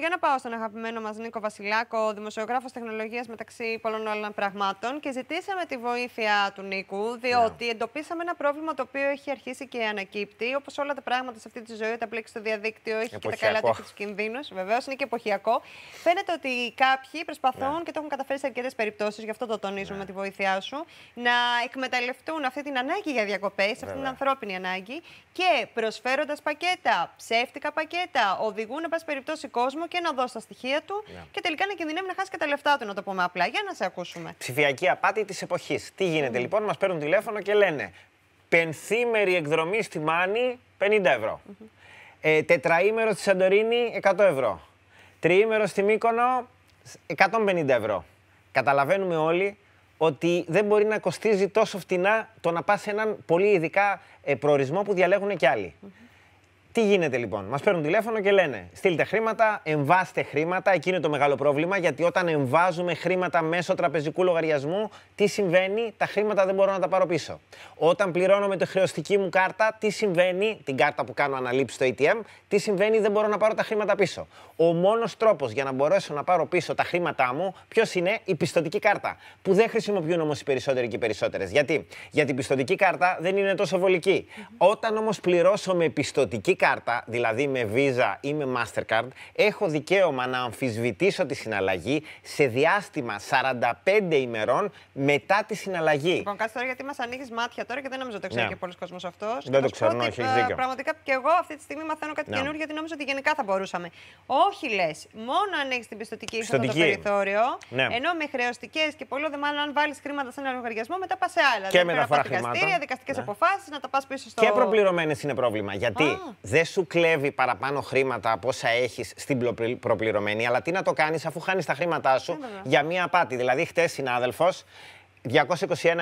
Για να πάω στον αγαπημένο μας Νίκο Βασιλάκο, δημοσιογράφος τεχνολογίας μεταξύ πολλών άλλων πραγμάτων και ζητήσαμε τη βοήθεια του Νίκου, διότι yeah. εντοπίσαμε ένα πρόβλημα το οποίο έχει αρχίσει και ανακύπτει. Όπως όλα τα πράγματα σε αυτή τη ζωή, όταν πλέξει στο διαδίκτυο, έχει εποχιακό. και τα καλά του και τους κινδύνους. Βεβαίως είναι και εποχιακό. Φαίνεται ότι κάποιοι προσπαθούν yeah. και το έχουν καταφέρει σε αρκετές περιπτώσεις, γι' αυτό το τονίζουμε yeah. με τη βοήθειά σου, να εκμεταλλευτούν αυτή την ανάγκη για διακοπές, αυτή την ανθρώπινη ανάγκη και προσφέροντας πακέτα, ψεύτικα πακέτα, οδηγούν, εν πάση περιπτώσει, κόσμο και να δώσει τα στοιχεία του yeah. και τελικά να κινδυνεύει να χάσει και τα λεφτά του, να το πούμε απλά. Για να σε ακούσουμε. Ψηφιακή απάτη της εποχής. Τι γίνεται mm. λοιπόν, μας παίρνουν τηλέφωνο και λένε πενθήμερη εκδρομή στη Μάνη 50 ευρώ. Mm -hmm. ε, τετραήμερο στη Σαντορίνη 100 ευρώ. Τριήμερο στη Μύκονο 150 ευρώ. Καταλαβαίνουμε όλοι ότι δεν μπορεί να κοστίζει τόσο φτηνά το να πας σε έναν πολύ ειδικά ε, προορισμό που διαλέγουν κι άλλοι. Τι γίνεται λοιπόν, μας παίρνουν τηλέφωνο και λένε: Στείλτε χρήματα, εμβάστε χρήματα. Εκεί είναι το μεγάλο πρόβλημα, γιατί όταν εμβάζουμε χρήματα μέσω τραπεζικού λογαριασμού, τι συμβαίνει, τα χρήματα δεν μπορώ να τα πάρω πίσω. Όταν πληρώνω με τη χρεωστική μου κάρτα, τι συμβαίνει, την κάρτα που κάνω αναλήψη στο ATM, τι συμβαίνει, δεν μπορώ να πάρω τα χρήματα πίσω. Ο μόνος τρόπος για να μπορέσω να πάρω πίσω τα χρήματά μου, ποιος είναι; Η πιστοτική κάρτα. Που δεν χρησιμοποιούν όμως οι περισσότεροι και οι περισσότερες. Γιατί; Γιατί η πιστοτική κάρτα δεν είναι τόσο βολική. Όταν όμως πληρώσω με πιστοτική κάρτα, δηλαδή με Visa ή με Mastercard, έχω δικαίωμα να αμφισβητήσω τη συναλλαγή σε διάστημα 45 ημερών μετά τη συναλλαγή. Λοιπόν, κάτσε τώρα γιατί μας ανοίγεις μάτια τώρα και δεν νομίζω ότι το ξέρει ναι. και πολλοί κόσμος αυτός. Δεν το ξέρω, όχι, έχει δίκιο. Πραγματικά και εγώ αυτή τη στιγμή μαθαίνω κάτι ναι. καινούργιο γιατί νόμιζα ότι γενικά θα μπορούσαμε. Όχι λες, μόνο αν έχει την πιστοτική είσοδο το περιθώριο. Ναι. Ενώ με χρεωστικές και πολύ δε μάλλον αν βάλεις χρήματα σε ένα λογαριασμό, μετά πας σε άλλα. Και μεταφορά χρημάτων. δικαστικές ναι. αποφάσεις, να τα πας πίσω στο. Και προπληρωμένες είναι πρόβλημα. Γιατί δεν σου κλέβει παραπάνω χρήματα από όσα έχεις στην προπληρωμένη, αλλά τι να το κάνεις αφού χάνεις τα χρήματά σου ε, για μία απάτη. Δηλαδή, χτες συνάδελφος 221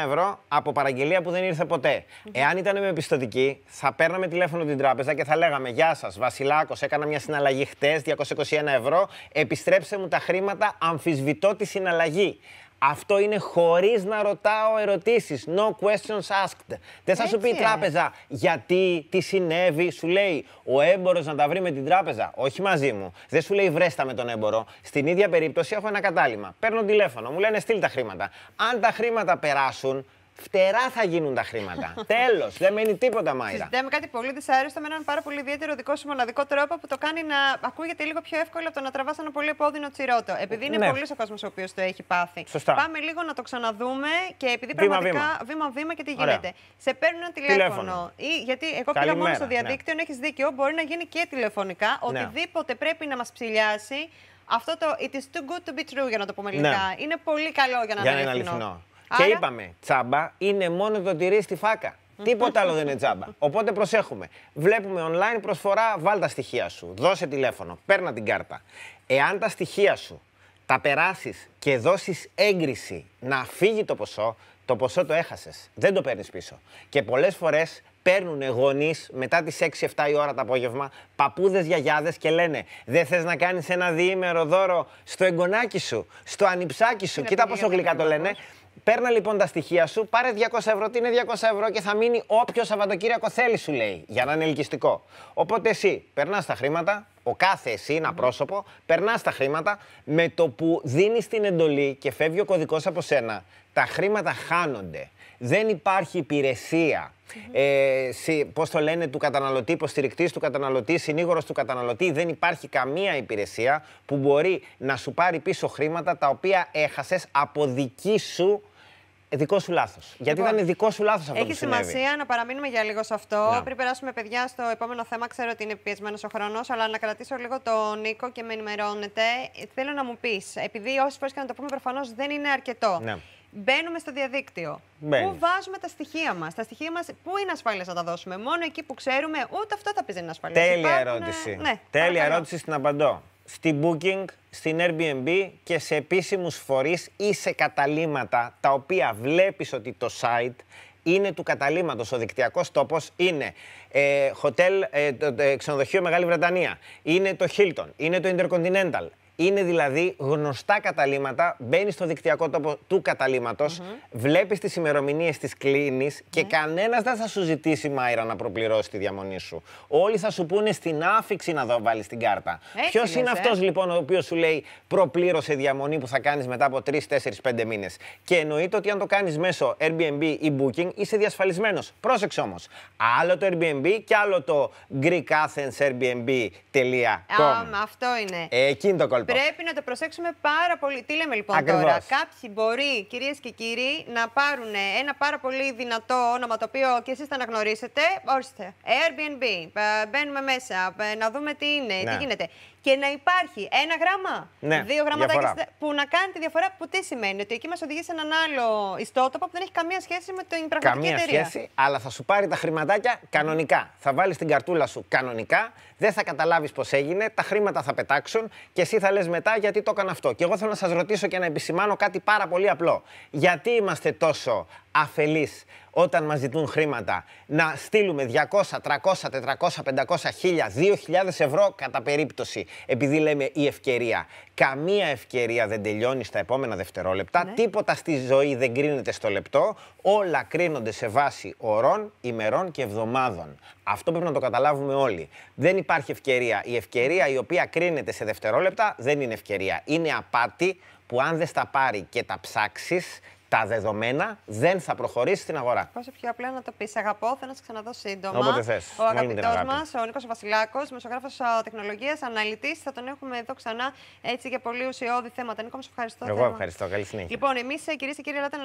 ευρώ από παραγγελία που δεν ήρθε ποτέ. Εάν ήταν με πιστοτική, θα παίρναμε τηλέφωνο την τράπεζα και θα λέγαμε Γεια σας, Βασιλάκος, έκανα μια συναλλαγή χτες, 221 ευρώ. Επιστρέψτε μου τα χρήματα, αμφισβητώ τη συναλλαγή. Αυτό είναι χωρίς να ρωτάω ερωτήσεις. No questions asked. Δεν θα σου πει η τράπεζα γιατί, τι συνέβη. Σου λέει ο έμπορο να τα βρει με την τράπεζα. Όχι μαζί μου. Δεν σου λέει βρέστα με τον έμπορο. Στην ίδια περίπτωση έχω ένα κατάλημα. Παίρνω τηλέφωνο, μου λένε στείλ τα χρήματα. Αν τα χρήματα περάσουν, Φτερά θα γίνουν τα χρήματα. Τέλος. Δεν μένει τίποτα, Μάιρα. Συζητάμε κάτι πολύ δυσάρεστο με έναν πάρα πολύ ιδιαίτερο δικό σου μοναδικό τρόπο που το κάνει να ακούγεται λίγο πιο εύκολο από το να τραβάς ένα πολύ επώδυνο τσιρότο. Επειδή είναι ναι. πολύ ο κόσμος ο οποίος το έχει πάθει. Σωστά. Πάμε λίγο να το ξαναδούμε και επειδή πραγματικά βήμα-βήμα και τι γίνεται. Ωραία. Σε παίρνουν ένα τηλέφωνο. τηλέφωνο. Ή, γιατί εγώ πήρα μόνο στο ναι. διαδίκτυο, ναι. έχεις δίκιο, μπορεί να γίνει και τηλεφωνικά. Ναι. Οτιδήποτε πρέπει να μας ψηλιάσει. Αυτό το it is too good to be true, για να το πούμε ελληνικά. Ναι. Είναι πολύ καλό για να για είναι αληθινό. Και είπαμε, τσάμπα είναι μόνο το τυρί στη φάκα. Τίποτα άλλο δεν είναι τσάμπα. Οπότε προσέχουμε. Βλέπουμε online προσφορά, βάλ τα στοιχεία σου. Δώσε τηλέφωνο, παίρνα την κάρτα. Εάν τα στοιχεία σου τα περάσεις και δώσεις έγκριση να φύγει το ποσό, το ποσό το έχασες. Δεν το παίρνεις πίσω. Και πολλές φορές παίρνουν γονείς μετά τις 6-7 η ώρα το απόγευμα, παππούδες γιαγιάδες και λένε: Δεν θες να κάνεις ένα διήμερο δώρο στο εγγονάκι σου, στο ανιψάκι σου. Κοίτα πόσο γλυκά το λένε. Παίρνα λοιπόν τα στοιχεία σου, πάρε 200 ευρώ, τι είναι 200 ευρώ και θα μείνει όποιο Σαββατοκύριακο θέλει, σου λέει, για να είναι ελκυστικό. Οπότε εσύ περνάς τα χρήματα, ο κάθε εσύ, ένα πρόσωπο, περνάς τα χρήματα, με το που δίνεις την εντολή και φεύγει ο κωδικός από σένα, τα χρήματα χάνονται. Δεν υπάρχει υπηρεσία. Ε, πώς το λένε, του καταναλωτή, υποστηρικτής του καταναλωτή, συνήγορος του καταναλωτή. Δεν υπάρχει καμία υπηρεσία που μπορεί να σου πάρει πίσω χρήματα τα οποία έχασες από δική σου δικό σου λάθος. Γιατί λοιπόν, ήταν δικό σου λάθος αυτό Έχει σημασία να παραμείνουμε για λίγο σε αυτό. Να. Πριν περάσουμε, παιδιά, στο επόμενο θέμα, ξέρω ότι είναι πιεσμένος ο χρόνος, αλλά να κρατήσω λίγο τον Νίκο και με ενημερώνετε. Θέλω να μου πεις, επειδή όσες φορές και να το πούμε προφανώς δεν είναι αρκετό. Ναι. Μπαίνουμε στο διαδίκτυο. Πού βάζουμε τα στοιχεία μας; Τα στοιχεία μας, πού είναι ασφαλέ να τα δώσουμε; Μόνο εκεί που ξέρουμε, ούτε αυτό θα πει δεν είναι ασφαλέ. Τέλεια ερώτηση. Ναι, Τέλεια ερώτηση στην απαντώ. Στην Booking, στην Airbnb και σε επίσημους φορείς ή σε καταλήματα τα οποία βλέπεις ότι το site είναι του καταλήματος. Ο δικτυακός τόπος είναι ε, hotel, ε, το, ξενοδοχείο Μεγάλη Βρετανία, είναι το Hilton, είναι το Intercontinental. Είναι δηλαδή γνωστά καταλήματα. Μπαίνει στο δικτυακό τόπο του καταλήματος, βλέπεις τις ημερομηνίες, τι κλείνει και Ναι. κανένας δεν θα σου ζητήσει, Μάιρα, να προπληρώσεις τη διαμονή σου. Όλοι θα σου πούνε στην άφηξη να βάλεις την κάρτα. Έτσι Ποιος λες, είναι ε; αυτός λοιπόν ο οποίος σου λέει προπλήρωσε διαμονή που θα κάνεις μετά από 3, 4, 5 μήνες. Και εννοείται ότι αν το κάνεις μέσω Airbnb ή Booking είσαι διασφαλισμένος. Πρόσεξε όμως. Άλλο το Airbnb και άλλο το greekathensairbnb.com. Άμα, αυτό είναι. Ε, Εκείνη το κόλπο. Πρέπει να το προσέξουμε πάρα πολύ. Τι λέμε λοιπόν Ακριβώς. τώρα. Κάποιοι μπορεί, κυρίες και κύριοι, να πάρουν ένα πάρα πολύ δυνατό όνομα το οποίο και εσείς θα αναγνωρίσετε. Ορίστε. Airbnb. ε, Μπαίνουμε μέσα. ε, Να δούμε τι είναι, Ναι. τι γίνεται. Και να υπάρχει ένα γράμμα, Ναι, δύο γραμματάκια διαφορά. στα- που να κάνει τη διαφορά. Που τι σημαίνει, ότι εκεί μας οδηγεί σε έναν άλλο ιστότοπο που δεν έχει καμία σχέση με την πραγματική Καμία εταιρεία. σχέση, αλλά θα σου πάρει τα χρηματάκια κανονικά. Θα βάλεις την καρτούλα σου κανονικά, δεν θα καταλάβεις πώς έγινε, τα χρήματα θα πετάξουν και εσύ θα λες μετά γιατί το έκανα αυτό. Και εγώ θέλω να σας ρωτήσω και να επισημάνω κάτι πάρα πολύ απλό. Γιατί είμαστε τόσο αφελείς όταν μας ζητούν χρήματα να στείλουμε 200, 300, 400, 500, 1000, 2000 ευρώ κατά περίπτωση επειδή λέμε η ευκαιρία. Καμία ευκαιρία δεν τελειώνει στα επόμενα δευτερόλεπτα. Ναι. Τίποτα στη ζωή δεν κρίνεται στο λεπτό. Όλα κρίνονται σε βάση ωρών, ημερών και εβδομάδων. Αυτό πρέπει να το καταλάβουμε όλοι. Δεν υπάρχει ευκαιρία. Η ευκαιρία η οποία κρίνεται σε δευτερόλεπτα δεν είναι ευκαιρία. Είναι απάτη που αν δεν στα πάρει και τα ψάξεις, τα δεδομένα, δεν θα προχωρήσει στην αγορά. Πόσο πιο απλά να το πεις. Αγαπώ, θέλω να σε ξαναδώ σύντομα. Όποτε θες. Ο Μόλι με την αγαπητός αγάπη. μας, ο Νίκος Βασιλάκος, μεσογράφο τεχνολογίας, αναλυτής. Θα τον έχουμε εδώ ξανά έτσι για πολύ ουσιώδη θέματα. Νίκο, μου σε ευχαριστώ. Εγώ θέρμα. ευχαριστώ. Καλή συνέχεια. Λοιπόν, εμείς κυρίες και κύριοι, ελάτε να